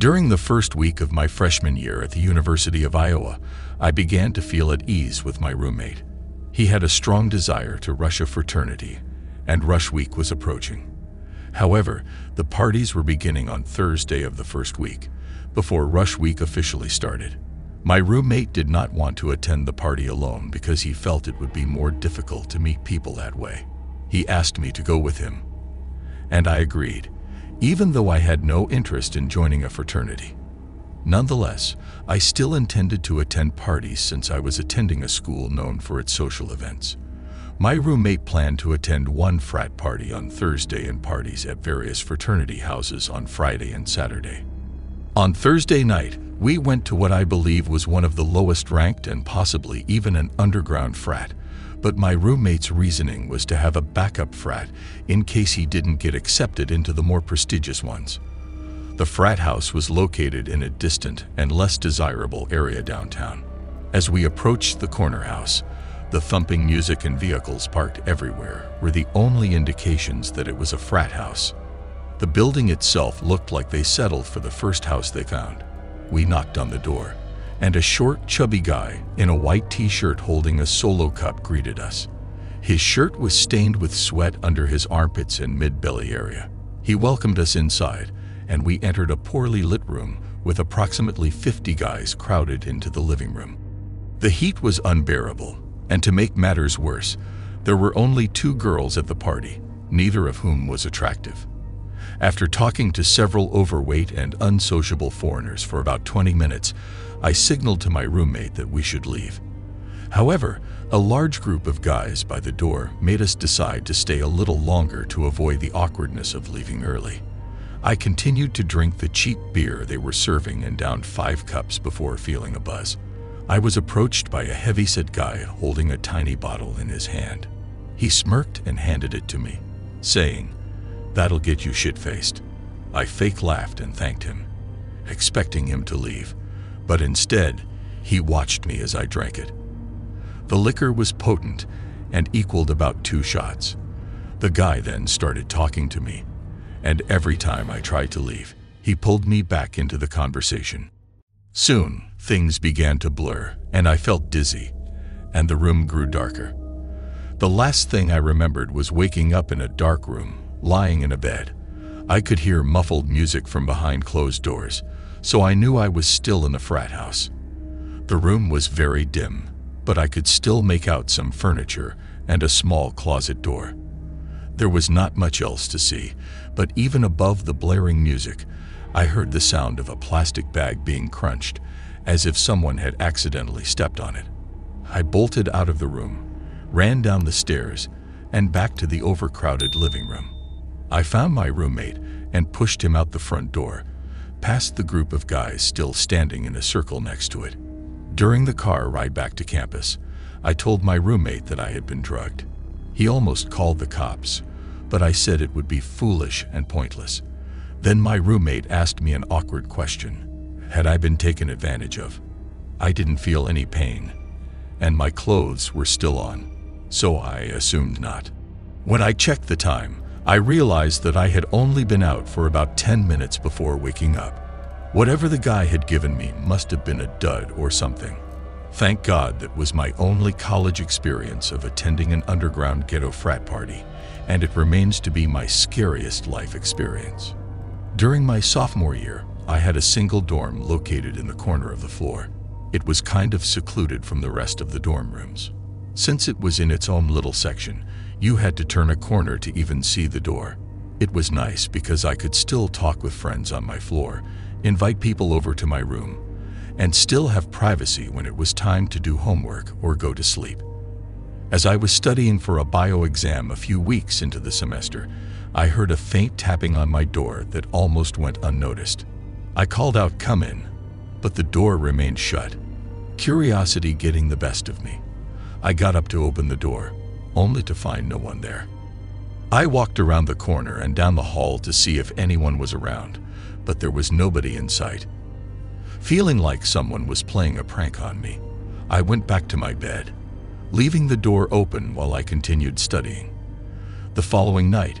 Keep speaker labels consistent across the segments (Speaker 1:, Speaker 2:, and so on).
Speaker 1: During the first week of my freshman year at the University of Iowa, I began to feel at ease with my roommate. He had a strong desire to rush a fraternity, and rush week was approaching. However, the parties were beginning on Thursday of the first week, before rush week officially started. My roommate did not want to attend the party alone because he felt it would be more difficult to meet people that way. He asked me to go with him, and I agreed, even though I had no interest in joining a fraternity. Nonetheless, I still intended to attend parties since I was attending a school known for its social events. My roommate planned to attend one frat party on Thursday and parties at various fraternity houses on Friday and Saturday. On Thursday night, we went to what I believe was one of the lowest ranked and possibly even an underground frat, but my roommate's reasoning was to have a backup frat in case he didn't get accepted into the more prestigious ones. The frat house was located in a distant and less desirable area downtown. As we approached the corner house, the thumping music and vehicles parked everywhere were the only indications that it was a frat house. The building itself looked like they settled for the first house they found. We knocked on the door, and a short, chubby guy in a white t-shirt holding a solo cup greeted us. His shirt was stained with sweat under his armpits and mid-belly area. He welcomed us inside, and we entered a poorly lit room with approximately 50 guys crowded into the living room. The heat was unbearable, and to make matters worse, there were only two girls at the party, neither of whom was attractive. After talking to several overweight and unsociable foreigners for about 20 minutes, I signaled to my roommate that we should leave. However, a large group of guys by the door made us decide to stay a little longer to avoid the awkwardness of leaving early. I continued to drink the cheap beer they were serving and downed five cups before feeling a buzz. I was approached by a heavy-set guy holding a tiny bottle in his hand. He smirked and handed it to me, saying, That'll get you shit-faced. I fake laughed and thanked him, expecting him to leave, but instead, he watched me as I drank it. The liquor was potent and equaled about two shots. The guy then started talking to me, and every time I tried to leave, he pulled me back into the conversation. Soon, things began to blur, and I felt dizzy, and the room grew darker. The last thing I remembered was waking up in a dark room, lying in a bed. I could hear muffled music from behind closed doors, so I knew I was still in the frat house. The room was very dim, but I could still make out some furniture and a small closet door. There was not much else to see, but even above the blaring music, I heard the sound of a plastic bag being crunched, as if someone had accidentally stepped on it. I bolted out of the room, ran down the stairs, and back to the overcrowded living room. I found my roommate and pushed him out the front door, past the group of guys still standing in a circle next to it. During the car ride back to campus, I told my roommate that I had been drugged. He almost called the cops, but I said it would be foolish and pointless. Then my roommate asked me an awkward question. Had I been taken advantage of? I didn't feel any pain, and my clothes were still on, so I assumed not. When I checked the time, I realized that I had only been out for about 10 minutes before waking up. Whatever the guy had given me must have been a dud or something. Thank God that was my only college experience of attending an underground ghetto frat party and it remains to be my scariest life experience. During my sophomore year, I had a single dorm located in the corner of the floor. It was kind of secluded from the rest of the dorm rooms. Since it was in its own little section, you had to turn a corner to even see the door. It was nice because I could still talk with friends on my floor, invite people over to my room, and still have privacy when it was time to do homework or go to sleep. As I was studying for a bio exam a few weeks into the semester, I heard a faint tapping on my door that almost went unnoticed. I called out, come in, but the door remained shut, curiosity getting the best of me. I got up to open the door, only to find no one there. I walked around the corner and down the hall to see if anyone was around, but there was nobody in sight. Feeling like someone was playing a prank on me, I went back to my bed leaving the door open while I continued studying. The following night,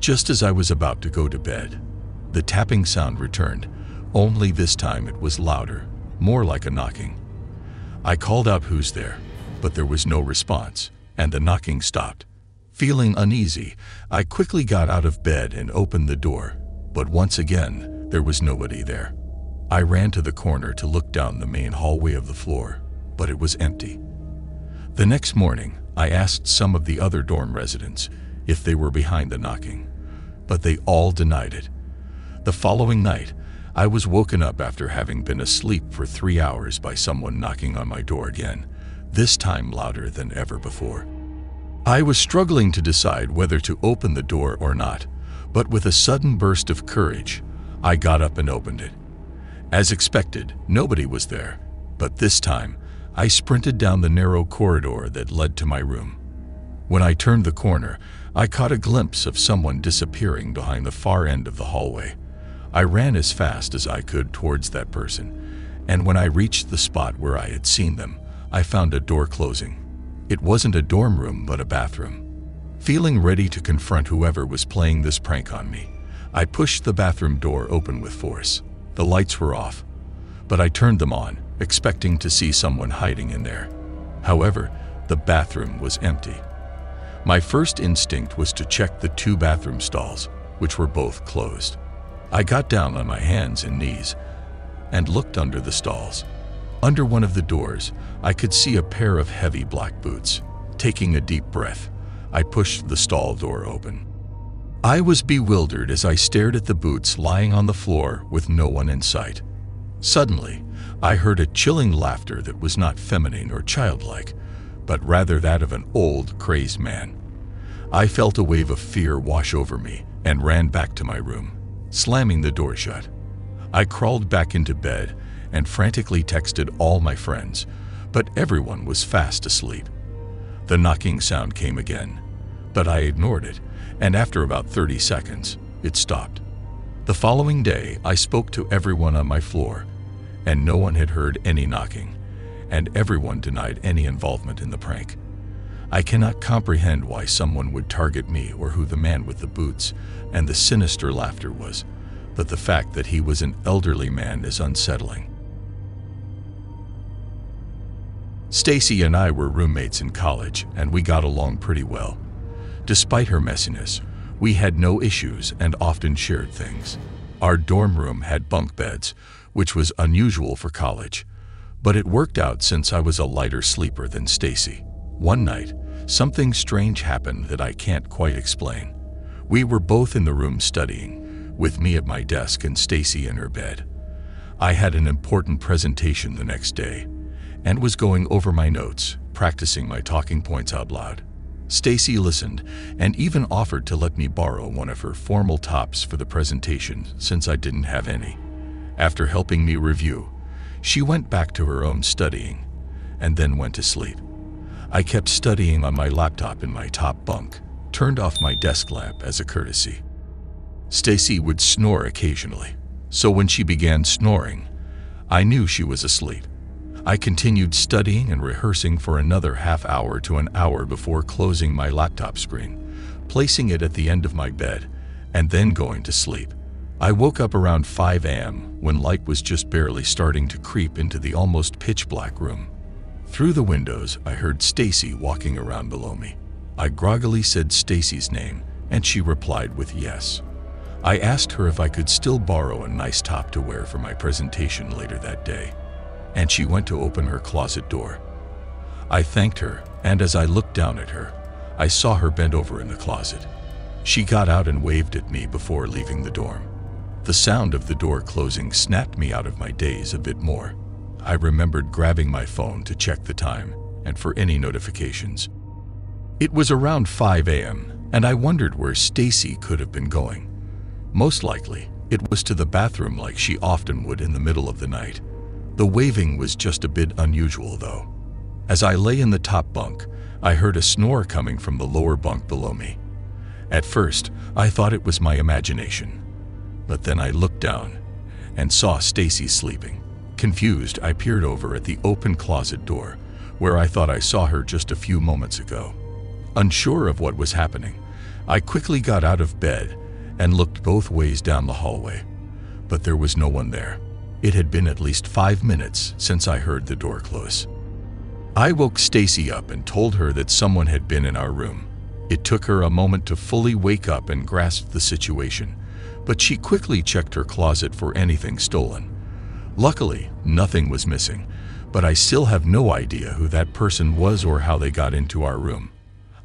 Speaker 1: just as I was about to go to bed, the tapping sound returned, Only this time it was louder, more like a knocking. I called out who's there, but there was no response, and the knocking stopped. Feeling uneasy, I quickly got out of bed and opened the door, but once again, there was nobody there. I ran to the corner to look down the main hallway of the floor, but it was empty. The next morning, I asked some of the other dorm residents if they were behind the knocking, but they all denied it. The following night, I was woken up after having been asleep for three hours by someone knocking on my door again, this time louder than ever before. I was struggling to decide whether to open the door or not, but with a sudden burst of courage, I got up and opened it. As expected, nobody was there, but this time, I sprinted down the narrow corridor that led to my room. When I turned the corner, I caught a glimpse of someone disappearing behind the far end of the hallway. I ran as fast as I could towards that person, and when I reached the spot where I had seen them, I found a door closing. It wasn't a dorm room, but a bathroom. Feeling ready to confront whoever was playing this prank on me, I pushed the bathroom door open with force. The lights were off, but I turned them on, expecting to see someone hiding in there. However, the bathroom was empty. My first instinct was to check the two bathroom stalls, which were both closed. I got down on my hands and knees and looked under the stalls. Under one of the doors, I could see a pair of heavy black boots. Taking a deep breath, I pushed the stall door open. I was bewildered as I stared at the boots lying on the floor with no one in sight. Suddenly, I heard a chilling laughter that was not feminine or childlike, but rather that of an old, crazed man. I felt a wave of fear wash over me and ran back to my room, slamming the door shut. I crawled back into bed and frantically texted all my friends, but everyone was fast asleep. The knocking sound came again, but I ignored it, and after about 30 seconds, it stopped. The following day, I spoke to everyone on my floor, and no one had heard any knocking and everyone denied any involvement in the prank. I cannot comprehend why someone would target me or who the man with the boots and the sinister laughter was, but the fact that he was an elderly man is unsettling. Stacy and I were roommates in college and we got along pretty well. Despite her messiness, we had no issues and often shared things. Our dorm room had bunk beds, which was unusual for college, but it worked out since I was a lighter sleeper than Stacy. One night, something strange happened that I can't quite explain. We were both in the room studying, with me at my desk and Stacy in her bed. I had an important presentation the next day and was going over my notes, practicing my talking points out loud. Stacy listened and even offered to let me borrow one of her formal tops for the presentation since I didn't have any. After helping me review, she went back to her own studying and then went to sleep. I kept studying on my laptop in my top bunk, turned off my desk lamp as a courtesy. Stacy would snore occasionally, so when she began snoring, I knew she was asleep. I continued studying and rehearsing for another half hour to an hour before closing my laptop screen, placing it at the end of my bed, and then going to sleep. I woke up around 5 a.m. when light was just barely starting to creep into the almost pitch black room. Through the windows, I heard Stacy walking around below me. I groggily said Stacy's name, and she replied with yes. I asked her if I could still borrow a nice top to wear for my presentation later that day, and she went to open her closet door. I thanked her, and as I looked down at her, I saw her bent over in the closet. She got out and waved at me before leaving the dorm. The sound of the door closing snapped me out of my daze a bit more. I remembered grabbing my phone to check the time and for any notifications. It was around 5 a.m., and I wondered where Stacy could have been going. Most likely, it was to the bathroom like she often would in the middle of the night. The waving was just a bit unusual, though. As I lay in the top bunk, I heard a snore coming from the lower bunk below me. At first, I thought it was my imagination, but then I looked down and saw Stacy sleeping. Confused, I peered over at the open closet door, where I thought I saw her just a few moments ago. Unsure of what was happening, I quickly got out of bed and looked both ways down the hallway, but there was no one there. It had been at least five minutes since I heard the door close. I woke Stacy up and told her that someone had been in our room. It took her a moment to fully wake up and grasp the situation, but she quickly checked her closet for anything stolen. Luckily, nothing was missing, but I still have no idea who that person was or how they got into our room.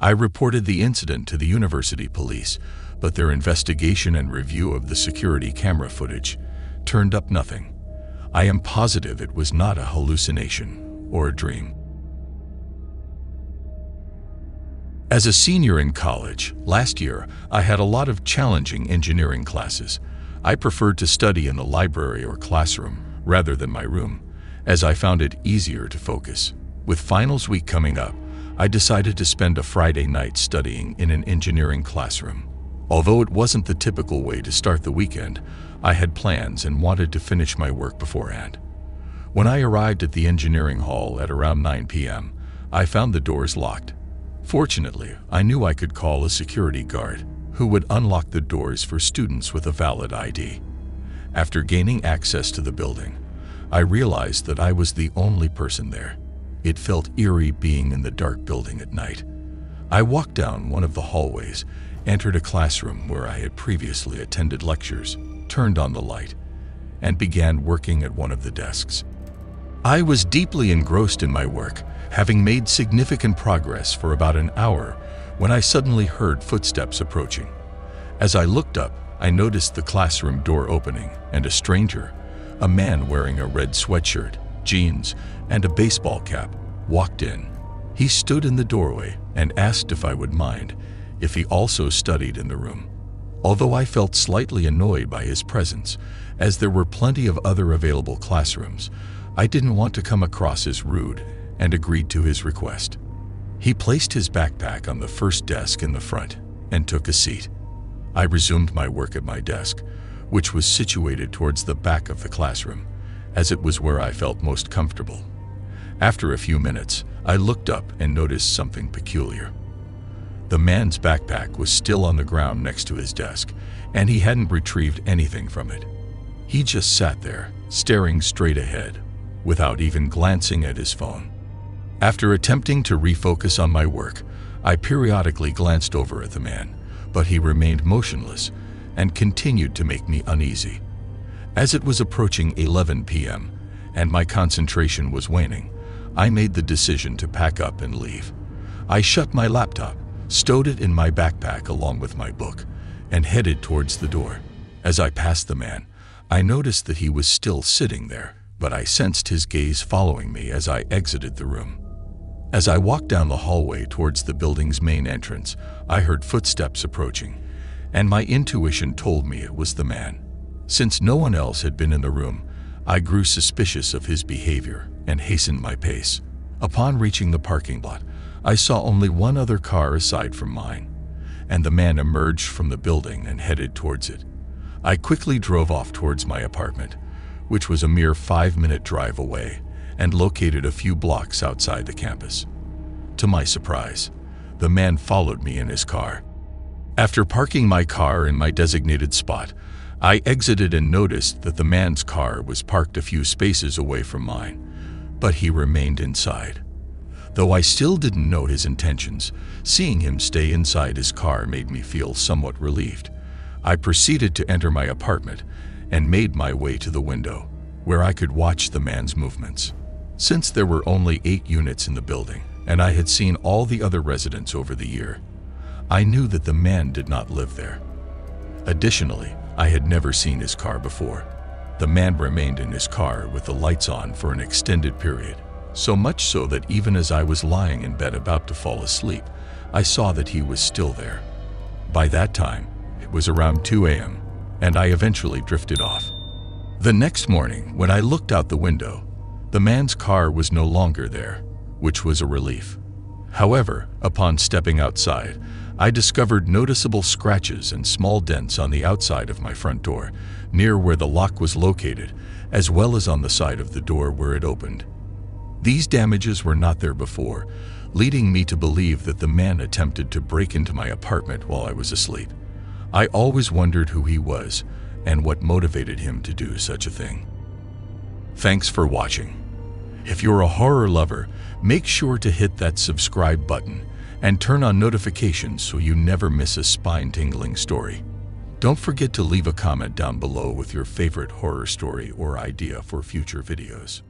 Speaker 1: I reported the incident to the university police, but their investigation and review of the security camera footage turned up nothing. I am positive it was not a hallucination or a dream. As a senior in college, last year, I had a lot of challenging engineering classes. I preferred to study in the library or classroom rather than my room, as I found it easier to focus. With finals week coming up, I decided to spend a Friday night studying in an engineering classroom. Although it wasn't the typical way to start the weekend, I had plans and wanted to finish my work beforehand. When I arrived at the engineering hall at around 9 p.m., I found the doors locked. Fortunately, I knew I could call a security guard who would unlock the doors for students with a valid ID. After gaining access to the building, I realized that I was the only person there. It felt eerie being in the dark building at night. I walked down one of the hallways, entered a classroom where I had previously attended lectures, turned on the light, and began working at one of the desks. I was deeply engrossed in my work having made significant progress for about an hour when I suddenly heard footsteps approaching. As I looked up, I noticed the classroom door opening and a stranger, a man wearing a red sweatshirt, jeans, and a baseball cap, walked in. He stood in the doorway and asked if I would mind if he also studied in the room. Although I felt slightly annoyed by his presence, as there were plenty of other available classrooms, I didn't want to come across as rude and agreed to his request. He placed his backpack on the first desk in the front and took a seat. I resumed my work at my desk, which was situated towards the back of the classroom, as it was where I felt most comfortable. After a few minutes, I looked up and noticed something peculiar. The man's backpack was still on the ground next to his desk, and he hadn't retrieved anything from it. He just sat there, staring straight ahead, without even glancing at his phone. After attempting to refocus on my work, I periodically glanced over at the man, but he remained motionless and continued to make me uneasy. As it was approaching 11 p.m. and my concentration was waning, I made the decision to pack up and leave. I shut my laptop, stowed it in my backpack along with my book, and headed towards the door. As I passed the man, I noticed that he was still sitting there, but I sensed his gaze following me as I exited the room. As I walked down the hallway towards the building's main entrance, I heard footsteps approaching, and my intuition told me it was the man. Since no one else had been in the room, I grew suspicious of his behavior and hastened my pace. Upon reaching the parking lot, I saw only one other car aside from mine, and the man emerged from the building and headed towards it. I quickly drove off towards my apartment, which was a mere five-minute drive away and located a few blocks outside the campus. To my surprise, the man followed me in his car. After parking my car in my designated spot, I exited and noticed that the man's car was parked a few spaces away from mine, but he remained inside. Though I still didn't know his intentions, seeing him stay inside his car made me feel somewhat relieved. I proceeded to enter my apartment and made my way to the window, where I could watch the man's movements. Since there were only eight units in the building, and I had seen all the other residents over the year, I knew that the man did not live there. Additionally, I had never seen his car before. The man remained in his car with the lights on for an extended period, so much so that even as I was lying in bed about to fall asleep, I saw that he was still there. By that time, it was around 2 a.m., and I eventually drifted off. The next morning, when I looked out the window, the man's car was no longer there, which was a relief. However, upon stepping outside, I discovered noticeable scratches and small dents on the outside of my front door, near where the lock was located, as well as on the side of the door where it opened. These damages were not there before, leading me to believe that the man attempted to break into my apartment while I was asleep. I always wondered who he was and what motivated him to do such a thing. Thanks for watching. If you're a horror lover, make sure to hit that subscribe button and turn on notifications so you never miss a spine-tingling story. Don't forget to leave a comment down below with your favorite horror story or idea for future videos.